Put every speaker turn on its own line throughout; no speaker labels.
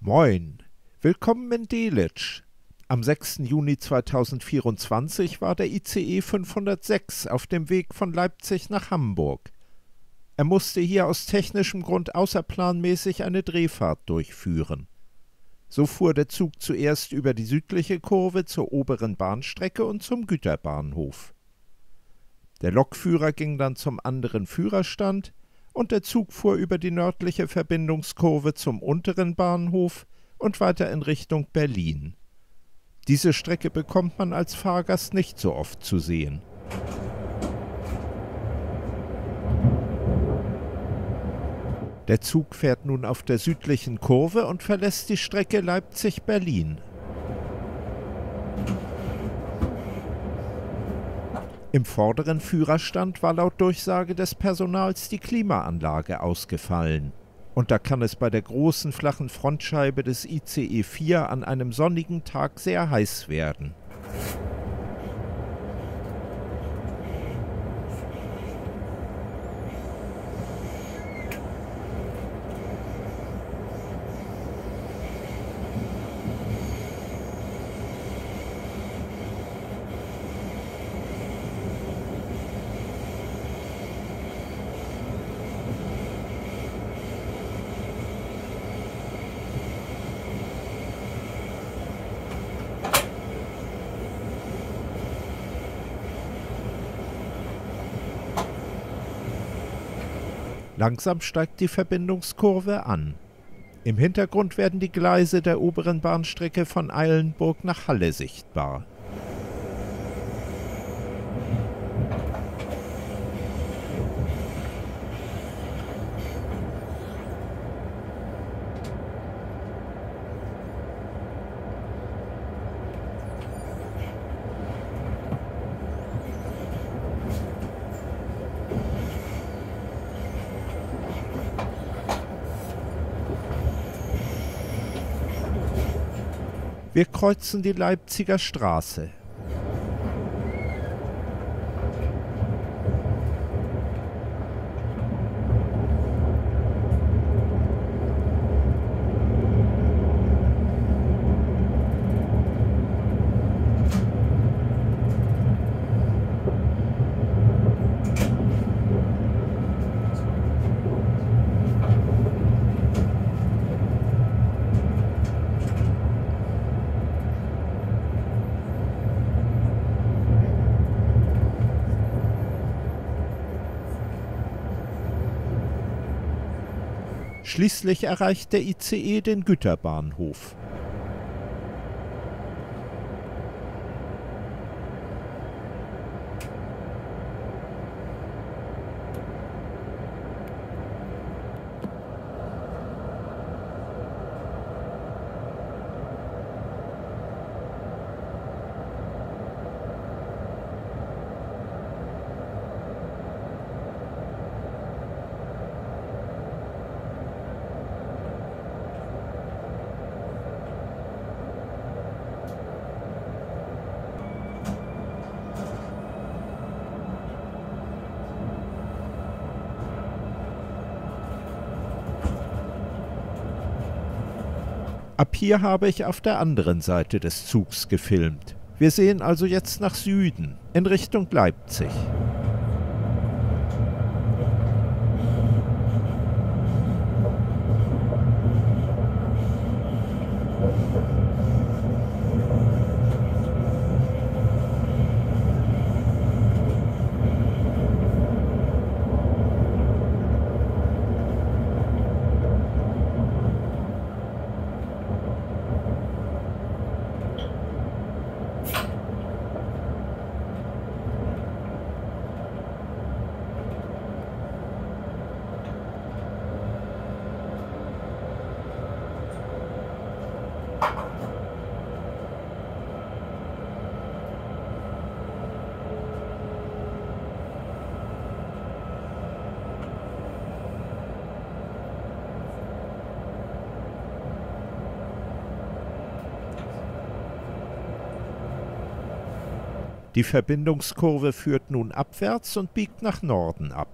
Moin, willkommen in Delitzsch. Am 6. Juni 2024 war der ICE 506 auf dem Weg von Leipzig nach Hamburg. Er musste hier aus technischem Grund außerplanmäßig eine Drehfahrt durchführen. So fuhr der Zug zuerst über die südliche Kurve zur oberen Bahnstrecke und zum Güterbahnhof. Der Lokführer ging dann zum anderen Führerstand und der Zug fuhr über die nördliche Verbindungskurve zum unteren Bahnhof und weiter in Richtung Berlin. Diese Strecke bekommt man als Fahrgast nicht so oft zu sehen. Der Zug fährt nun auf der südlichen Kurve und verlässt die Strecke Leipzig-Berlin. Im vorderen Führerstand war laut Durchsage des Personals die Klimaanlage ausgefallen. Und da kann es bei der großen flachen Frontscheibe des ICE 4 an einem sonnigen Tag sehr heiß werden. Langsam steigt die Verbindungskurve an. Im Hintergrund werden die Gleise der oberen Bahnstrecke von Eilenburg nach Halle sichtbar. Wir kreuzen die Leipziger Straße. Schließlich erreicht der ICE den Güterbahnhof. Ab hier habe ich auf der anderen Seite des Zugs gefilmt. Wir sehen also jetzt nach Süden, in Richtung Leipzig. Die Verbindungskurve führt nun abwärts und biegt nach Norden ab.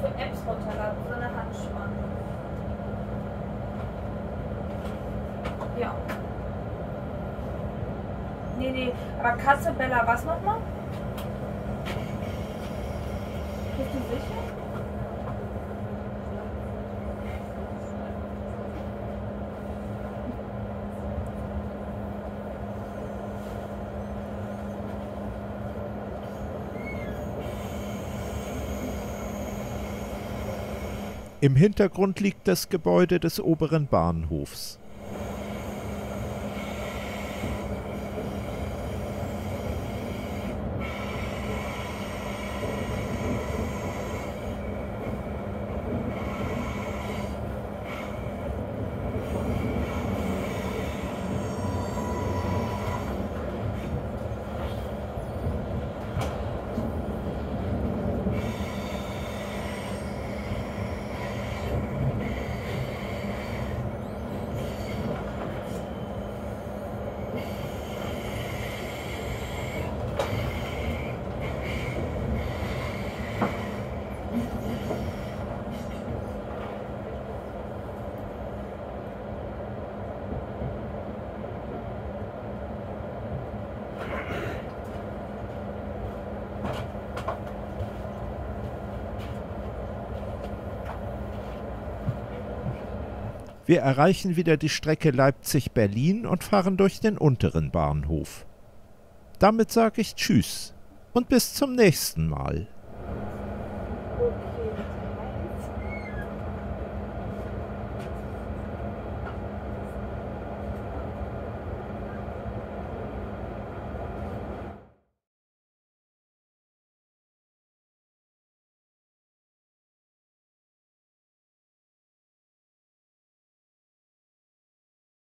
So Apps runterladen, so eine Handschuhe. Ja. Nee, nee, aber Kasse Bella, was nochmal? Bist du sicher?
Im Hintergrund liegt das Gebäude des oberen Bahnhofs. Wir erreichen wieder die Strecke Leipzig-Berlin und fahren durch den unteren Bahnhof. Damit sage ich Tschüss und bis zum nächsten Mal.